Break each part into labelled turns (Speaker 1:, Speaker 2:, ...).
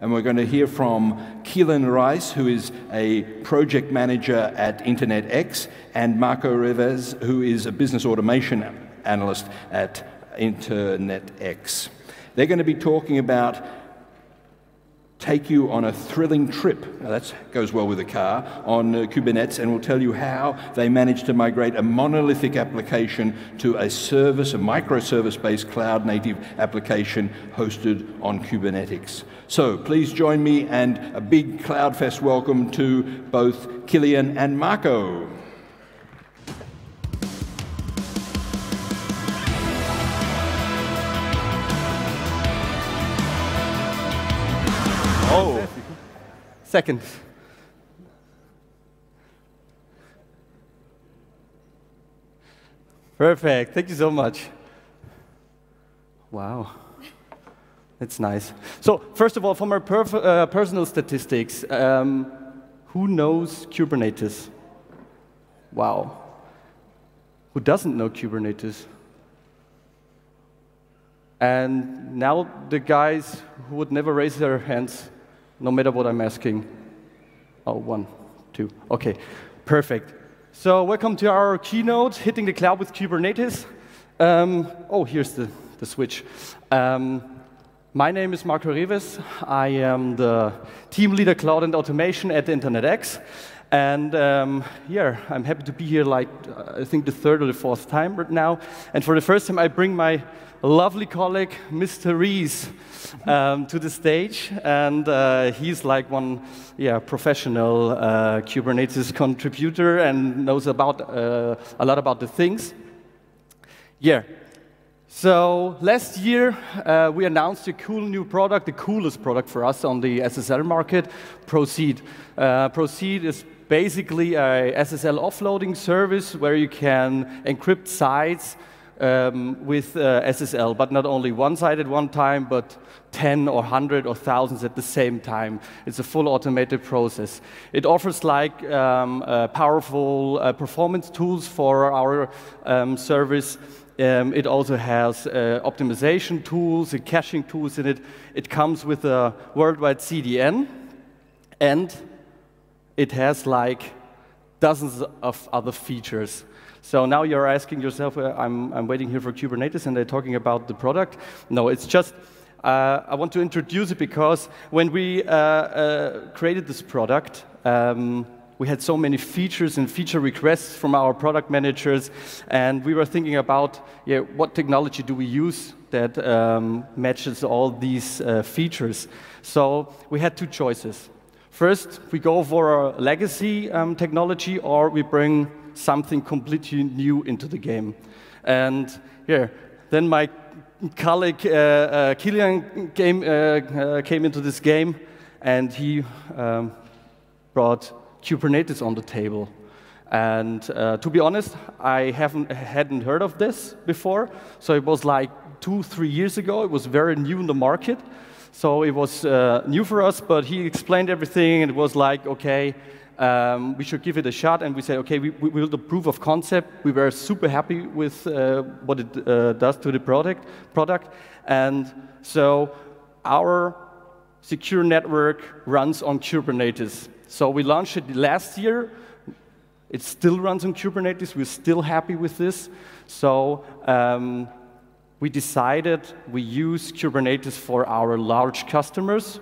Speaker 1: And we're going to hear from Kilian Ries, who is a project manager at InternetX, and Marco Revesz, who is a business automation analyst at InternetX. They're going to be talking about take you on a thrilling trip. Now that goes well with a car on uh, Kubernetes and will tell you how they managed to migrate a monolithic application to a service, a microservice based cloud native application hosted on Kubernetes. So please join me and a big CloudFest welcome to both Kilian and Marco.
Speaker 2: Second. Perfect. Thank you so much. Wow. That's nice. So, first of all, for my uh, personal statistics, um, who knows Kubernetes? Wow. Who doesn't know Kubernetes? And now the guys who would never raise their hands, no matter what I'm asking. Oh, one, two. Okay, perfect. So welcome to our keynote, Hitting the Cloud with Kubernetes. Um, oh, here's the, the switch. Um, my name is Marco Revesz. I am the team leader cloud and automation at InternetX. And um, yeah, I'm happy to be here like, uh, I think the third or the fourth time right now. And for the first time, I bring my lovely colleague, Mr. Ries, um, to the stage. And uh, he's like one yeah, professional uh, Kubernetes contributor and knows about, uh, a lot about the things. Yeah, so last year, uh, we announced a cool new product, the coolest product for us on the SSL market, Proceed. Uh, Proceed is basically a SSL offloading service where you can encrypt sites um, with uh, SSL, but not only one site at one time, but 10 or 100 or thousands at the same time. It's a full automated process. It offers like um, uh, powerful uh, performance tools for our um, service um, it also has uh, optimization tools and caching tools in it. It comes with a worldwide CDN, and it has like dozens of other features. So now you're asking yourself, uh, I'm, I'm waiting here for Kubernetes, and they're talking about the product. No, it's just uh, I want to introduce it because when we uh, uh, created this product, um, we had so many features and feature requests from our product managers, and we were thinking about yeah, what technology do we use that um, matches all these uh, features. So we had two choices. First, we go for a legacy um, technology, or we bring something completely new into the game. And here, then my colleague uh, uh, Kilian came, uh, uh, came into this game, and he um, brought Kubernetes on the table. And uh, to be honest, I haven't, hadn't heard of this before. So it was like two, three years ago. It was very new in the market. So it was uh, new for us, but he explained everything, and it was like, okay, um, we should give it a shot. And we said, okay, we, we will do proof of concept. We were super happy with uh, what it uh, does to the product, product. And so our secure network runs on Kubernetes. So we launched it last year. It still runs on Kubernetes. We're still happy with this. So um, we decided we use Kubernetes for our large customers.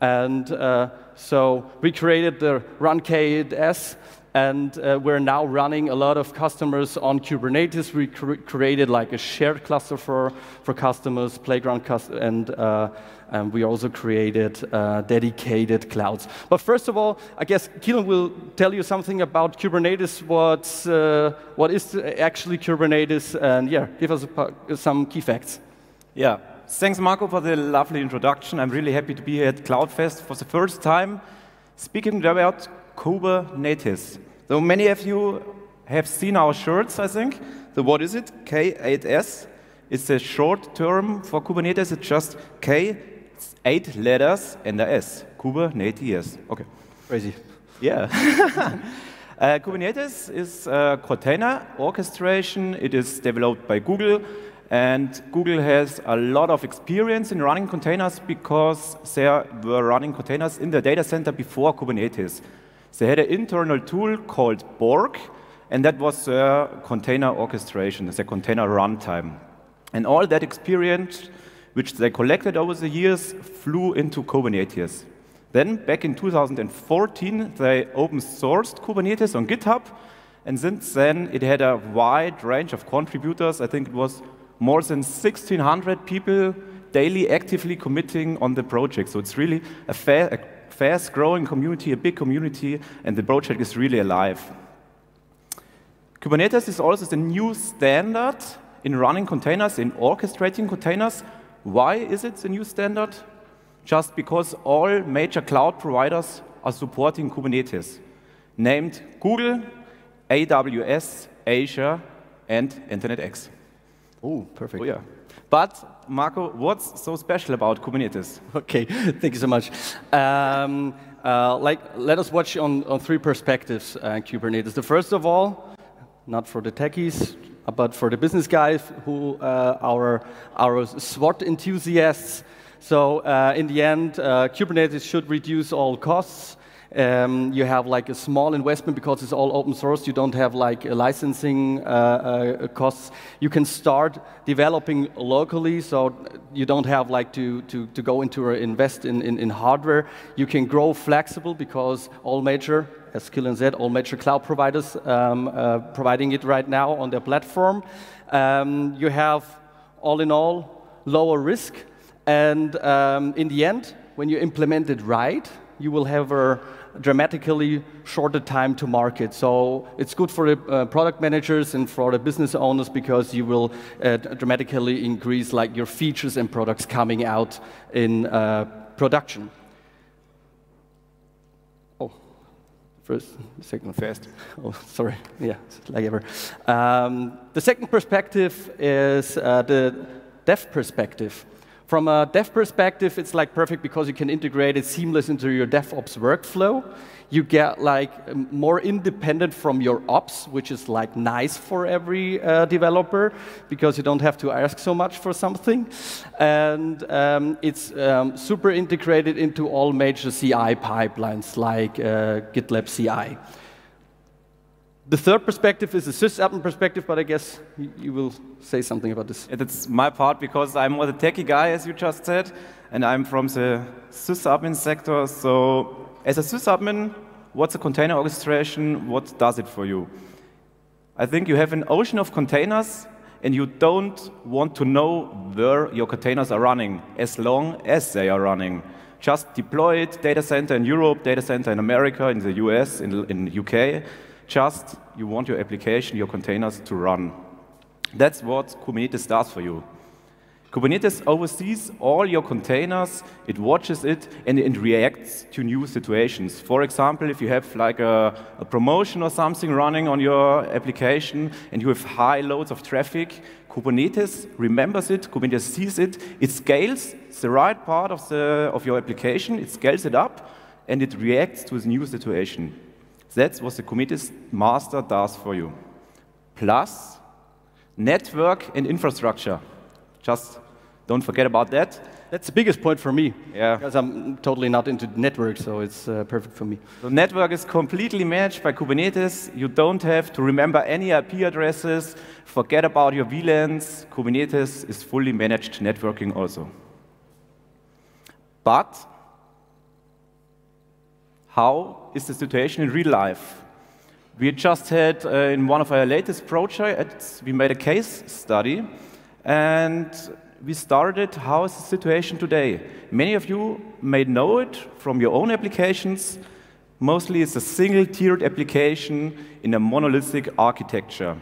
Speaker 2: And uh, so we created the Run KS, and uh, we're now running a lot of customers on Kubernetes. We cr created like a shared cluster for, for customers, Playground, and uh, and we also created uh, dedicated clouds. But first of all, I guess Kilian will tell you something about Kubernetes, what's, uh, what is actually Kubernetes, and yeah, give us some key facts.
Speaker 3: Yeah, thanks Marco for the lovely introduction. I'm really happy to be here at CloudFest for the first time speaking about Kubernetes. So many of you have seen our shirts, I think. So what is it? K8S. It's a short term for Kubernetes. It's just K eight letters and a S. Kubernetes. Okay.
Speaker 2: Crazy.
Speaker 3: Yeah. uh, Kubernetes is a container orchestration. It is developed by Google. And Google has a lot of experience in running containers because they were running containers in the data center before Kubernetes. They had an internal tool called Borg, and that was their container orchestration, their container runtime. And all that experience, which they collected over the years, flew into Kubernetes. Then, back in 2014, they open sourced Kubernetes on GitHub, and since then, it had a wide range of contributors. I think it was more than 1,600 people daily actively committing on the project. So it's really a, a fast growing community, a big community, and the project is really alive. Kubernetes is also the new standard in running containers, in orchestrating containers. Why is it the new standard? Just because all major cloud providers are supporting Kubernetes, named Google, AWS, Azure, and InternetX.
Speaker 2: Oh, perfect.
Speaker 3: Oh, yeah. But, Marco, what's so special about Kubernetes?
Speaker 2: Okay, thank you so much. Um, uh, like, let us watch on, on three perspectives uh, Kubernetes. The first of all, not for the techies, but for the business guys who uh, our our SWOT enthusiasts. So uh, in the end, uh, Kubernetes should reduce all costs. Um, you have like a small investment because it's all open source. You don't have like licensing uh, uh, costs. You can start developing locally, so you don't have like to, to, to go into invest in, in, in hardware. You can grow flexible because all major, as Kilian said, all major cloud providers um, uh, providing it right now on their platform. Um, you have, all in all, lower risk. And um, in the end, when you implement it right, you will have a dramatically shorter time to market. So it's good for the uh, product managers and for the business owners because you will uh, dramatically increase like your features and products coming out in uh, production. Oh, first, second,
Speaker 3: first.
Speaker 2: Oh, sorry. Yeah, like ever. Um, the second perspective is uh, the dev perspective. From a dev perspective, it's like perfect because you can integrate it seamless into your DevOps workflow. You get like more independent from your ops, which is like nice for every uh, developer because you don't have to ask so much for something. And um, it's um, super integrated into all major CI pipelines like uh, GitLab CI. The third perspective is a sysadmin perspective, but I guess you will say something about this.
Speaker 3: That's my part because I'm more the techie guy, as you just said, and I'm from the sysadmin sector. So, as a sysadmin, what's a container orchestration? What does it for you? I think you have an ocean of containers, and you don't want to know where your containers are running as long as they are running. Just deploy it, data center in Europe, data center in America, in the US, in, in UK just you want your application, your containers to run. That's what Kubernetes does for you. Kubernetes oversees all your containers, it watches it, and it reacts to new situations. For example, if you have like a, a, promotion or something running on your application and you have high loads of traffic, Kubernetes remembers it, Kubernetes sees it, it scales the right part of, the, of your application, it scales it up, and it reacts to the new situation. That's what the Kubernetes master does for you. Plus, network and infrastructure. Just don't forget about that.
Speaker 2: That's the biggest point for me.
Speaker 3: Yeah.
Speaker 2: Because I'm totally not into network, so it's uh, perfect for me.
Speaker 3: The network is completely managed by Kubernetes. You don't have to remember any IP addresses. Forget about your VLANs. Kubernetes is fully managed networking also. But how is the situation in real life? We just had, uh, in one of our latest projects, we made a case study, and we started how is the situation today. Many of you may know it from your own applications. Mostly it's a single-tiered application in a monolithic architecture.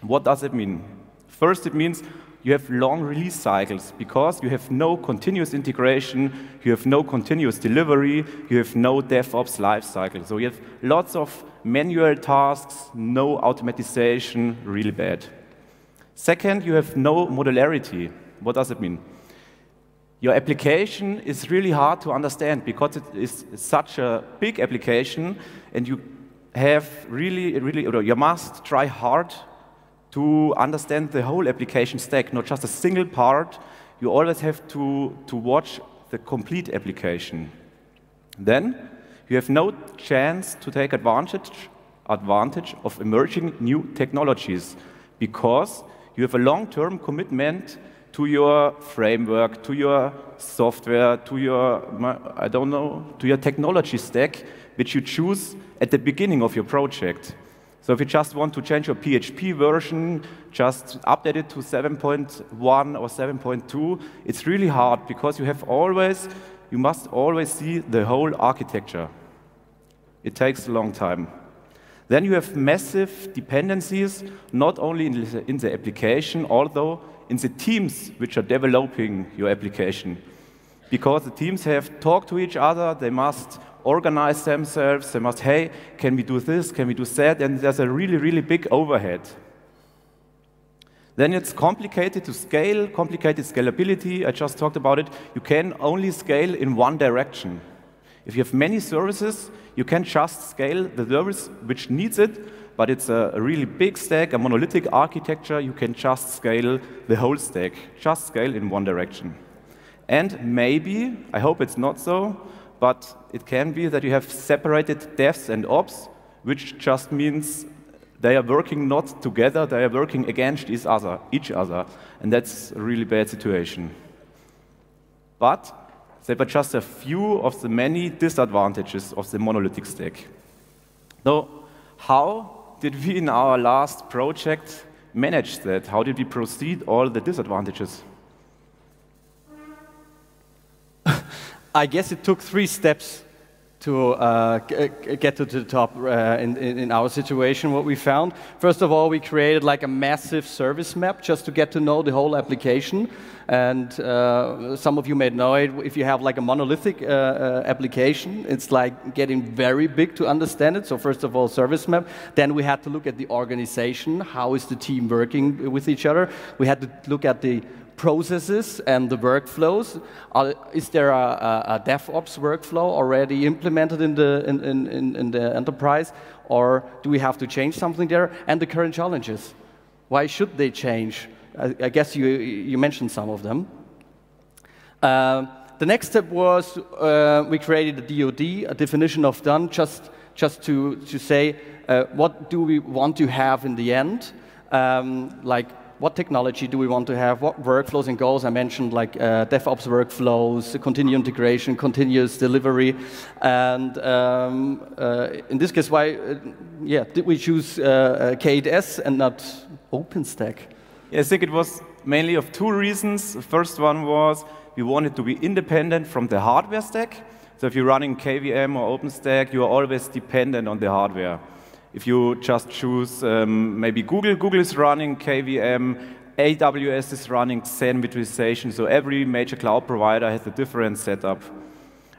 Speaker 3: What does it mean? First, it means you have long release cycles because you have no continuous integration, you have no continuous delivery, you have no DevOps lifecycle. So you have lots of manual tasks, no automatization, really bad. Second, you have no modularity. What does it mean? Your application is really hard to understand because it is such a big application and you have really, really, you must try hard to understand the whole application stack, not just a single part. You always have to, to watch the complete application. Then you have no chance to take advantage, advantage of emerging new technologies because you have a long-term commitment to your framework, to your software, to your, I don't know, to your technology stack, which you choose at the beginning of your project. So if you just want to change your PHP version, just update it to 7.1 or 7.2, it's really hard because you have always you must always see the whole architecture. It takes a long time. Then you have massive dependencies, not only in the, in the application, although in the teams which are developing your application. Because the teams have talked to each other, they must organize themselves, they must, hey, can we do this, can we do that, and there's a really, really big overhead. Then it's complicated to scale, complicated scalability. I just talked about it. You can only scale in one direction. If you have many services, you can just scale the service which needs it, but it's a, really big stack, a monolithic architecture. You can just scale the whole stack, just scale in one direction. And maybe, I hope it's not so, but it can be that you have separated devs and ops, which just means they are working not together, they are working against each other, each other. And that's a really bad situation. But they were just a few of the many disadvantages of the monolithic stack. Now, how did we in our last project manage that? How did we proceed all the disadvantages?
Speaker 2: I guess it took three steps to uh, get to the top uh, in, in, our situation, what we found. First of all, we created like a massive service map just to get to know the whole application. And uh, some of you may know it, if you have like a monolithic uh, uh, application, it's like getting very big to understand it. So first of all, service map. Then we had to look at the organization. How is the team working with each other? We had to look at the processes and the workflows? Are, is there a, a, DevOps workflow already implemented in the, in, in, in the enterprise? Or do we have to change something there? And the current challenges. Why should they change? I, I guess you, you mentioned some of them. Uh, the next step was uh, we created a DoD, a definition of done, just, just to, to say uh, what do we want to have in the end. Um, like what technology do we want to have, what workflows and goals. I mentioned like uh, DevOps workflows, continuous integration, continuous delivery. And um, uh, in this case, why, uh, yeah, did we choose uh, uh, K8s and not OpenStack?
Speaker 3: Yeah, I think it was mainly of two reasons. The first one was we wanted to be independent from the hardware stack. So if you're running KVM or OpenStack, you are always dependent on the hardware. If you just choose um, maybe Google, Google is running KVM, AWS is running Xen virtualization, so every major cloud provider has a different setup.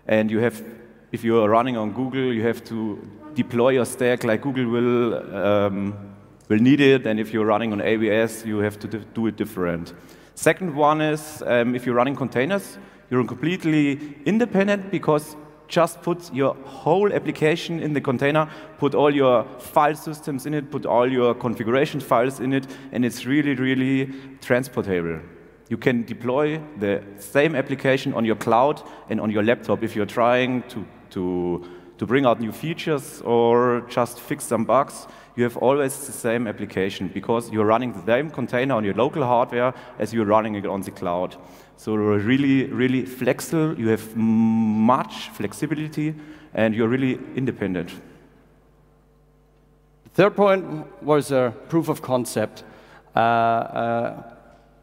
Speaker 3: And you have, if you are running on Google, you have to deploy your stack like Google will, um, will need it, and if you're running on AWS, you have to do it different. Second one is, um, if you're running containers, you're completely independent because just put your whole application in the container, put all your file systems in it, put all your configuration files in it, and it's really, really transportable. You can deploy the same application on your cloud and on your laptop if you're trying to, to, to bring out new features or just fix some bugs. You have always the same application because you're running the same container on your local hardware as you're running it on the cloud. So you're really, really flexible. You have much flexibility, and you're really independent.
Speaker 2: Third point was a proof of concept. Uh, uh,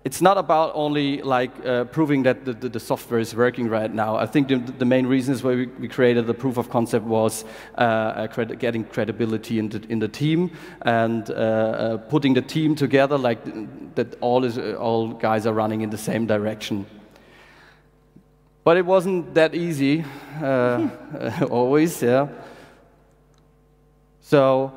Speaker 2: it's not about only like uh, proving that the, the, the, software is working right now. I think the, the main reasons why we, we, created the proof of concept was uh, getting credibility in the, in the team and uh, uh putting the team together like that all, is, all guys are running in the same direction. But it wasn't that easy, uh, always, yeah. So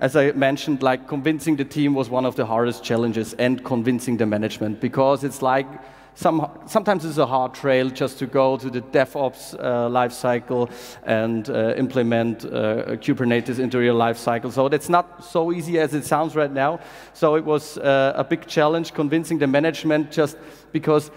Speaker 2: as I mentioned, like convincing the team was one of the hardest challenges and convincing the management because it's like some, sometimes it's a hard trail just to go to the DevOps uh, lifecycle and uh, implement uh, Kubernetes into your lifecycle. So that's not so easy as it sounds right now. So it was uh, a big challenge convincing the management just because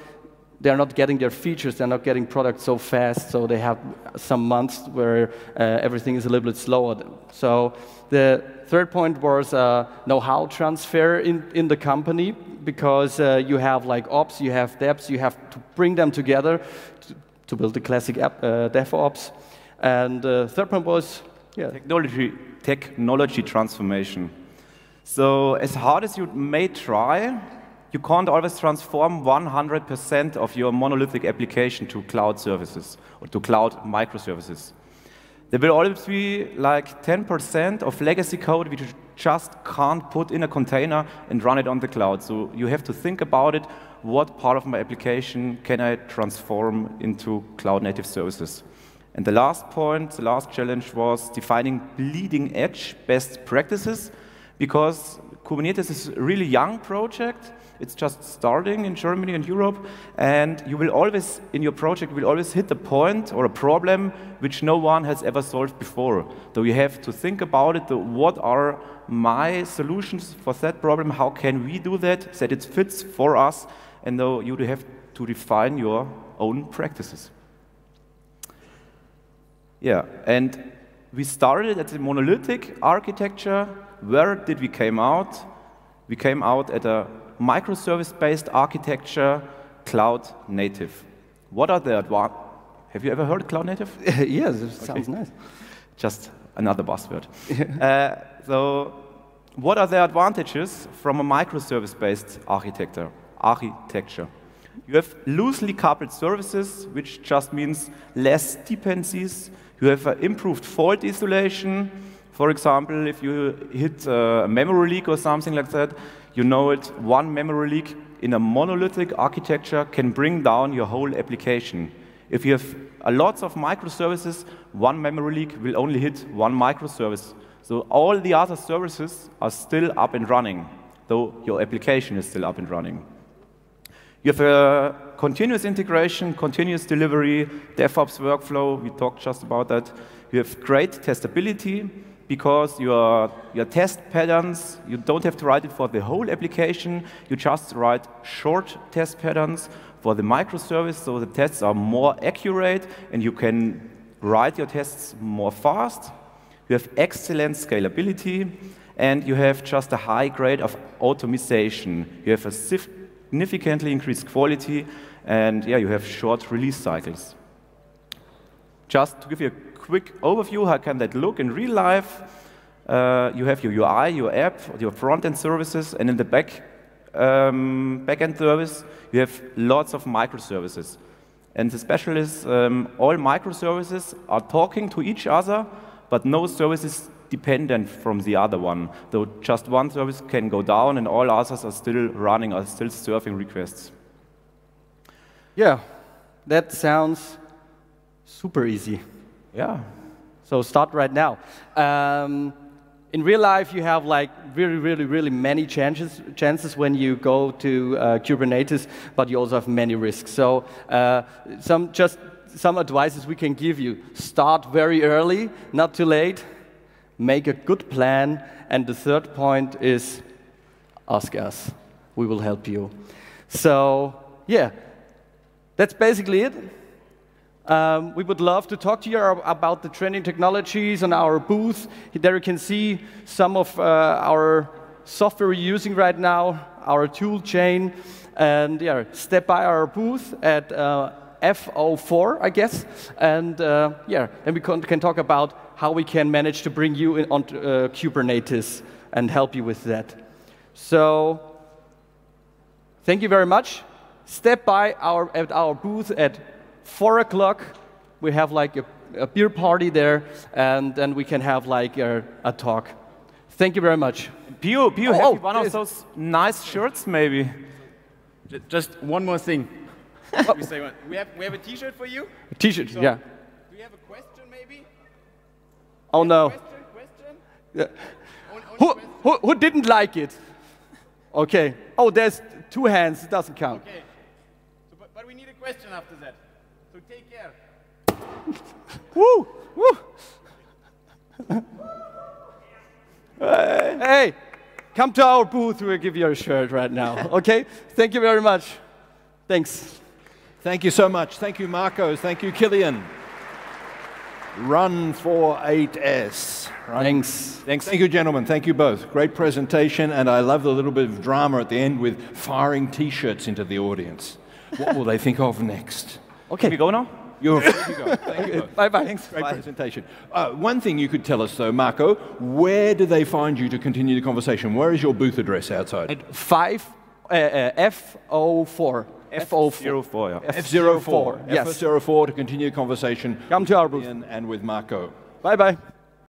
Speaker 2: they're not getting their features, they're not getting products so fast, so they have some months where uh, everything is a little bit slower. So the third point was uh, know-how transfer in, in the company, because uh, you have like ops, you have devs, you have to bring them together to, to build the classic app, uh, DevOps. And the third point was,
Speaker 3: yeah. Technology, technology transformation. So as hard as you may try, you can't always transform 100% of your monolithic application to cloud services or to cloud microservices. There will always be like 10% of legacy code which you just can't put in a container and run it on the cloud. So you have to think about it, what part of my application can I transform into cloud native services? And the last point, the last challenge was defining bleeding edge best practices because Kubernetes is a really young project it's just starting in Germany and Europe, and you will always, in your project, will always hit a point or a problem which no one has ever solved before. So you have to think about it, what are my solutions for that problem, how can we do that, that it fits for us, and though you have to define your own practices. Yeah, and we started at the monolithic architecture. Where did we came out? We came out at a microservice-based architecture, cloud native. What are the advantages? Have you ever heard cloud native?
Speaker 2: yes, it sounds nice.
Speaker 3: Just another buzzword. uh, so, what are the advantages from a microservice-based architecture? Architecture. You have loosely coupled services, which just means less dependencies. You have uh, improved fault isolation. For example, if you hit uh, a memory leak or something like that, you know it, one memory leak in a monolithic architecture can bring down your whole application. If you have a lots of microservices, one memory leak will only hit one microservice. So all the other services are still up and running, though your application is still up and running. You have a continuous integration, continuous delivery, DevOps workflow, we talked just about that. You have great testability, because your, your test patterns, you don't have to write it for the whole application, you just write short test patterns for the microservice so the tests are more accurate and you can write your tests more fast. You have excellent scalability and you have just a high grade of automation. You have a significantly increased quality and yeah, you have short release cycles. Just to give you a quick overview, how can that look in real life? Uh, you have your UI, your app, your front-end services, and in the back um, back-end service, you have lots of microservices. And the special is um, all microservices are talking to each other, but no service is dependent from the other one. So just one service can go down, and all others are still running, are still serving requests.
Speaker 2: Yeah, that sounds super easy.
Speaker 3: Yeah.
Speaker 2: So start right now. Um, in real life, you have like really, really, really many chances, chances when you go to uh, Kubernetes, but you also have many risks. So uh, some just some advices we can give you: start very early, not too late. Make a good plan, and the third point is ask us. We will help you. So yeah, that's basically it. Um, we would love to talk to you about the trending technologies on our booth. There you can see some of uh, our software we're using right now, our tool chain, and yeah, step by our booth at uh, F04, I guess, and uh, yeah, and we can, can, talk about how we can manage to bring you in onto uh, Kubernetes and help you with that. So, thank you very much. Step by our at our booth at four o'clock, we have like a, a, beer party there, and then we can have like a, a talk. Thank you very much.
Speaker 3: Pio, Pio, oh, have oh, one of those nice shirts, maybe?
Speaker 4: Just one more thing. we, say one. we have we have a T-shirt for you.
Speaker 2: A T-shirt, so, yeah.
Speaker 4: Do you have a question, maybe?
Speaker 2: Oh no. Question? Question? Yeah. who, who who didn't like it? Okay. Oh, there's two hands. It doesn't count.
Speaker 4: Okay. So, but, but we need a question after that. So take care.
Speaker 2: Woo! Woo! hey, come to our booth. We'll give you a shirt right now. Okay? Thank you very much. Thanks.
Speaker 1: Thank you so much. Thank you, Marco. Thank you, Kilian. Run for 8S.
Speaker 2: Thanks.
Speaker 1: Thanks. Thank you, gentlemen. Thank you both. Great presentation, and I love the little bit of drama at the end with firing T-shirts into the audience. What will they think of next? Okay.
Speaker 3: Can we go now?
Speaker 1: You're free to go. Thank you. both.
Speaker 2: Bye bye.
Speaker 1: Great presentation. Uh, one thing you could tell us, though, Marco, where do they find you to continue the conversation? Where is your booth address outside?
Speaker 2: At Five uh, uh, F04. F04.
Speaker 3: F04, yeah.
Speaker 1: F04.
Speaker 2: Yes.
Speaker 1: F04 to continue the conversation
Speaker 2: Come to our booth.
Speaker 1: Ian and with Marco.
Speaker 2: Bye bye.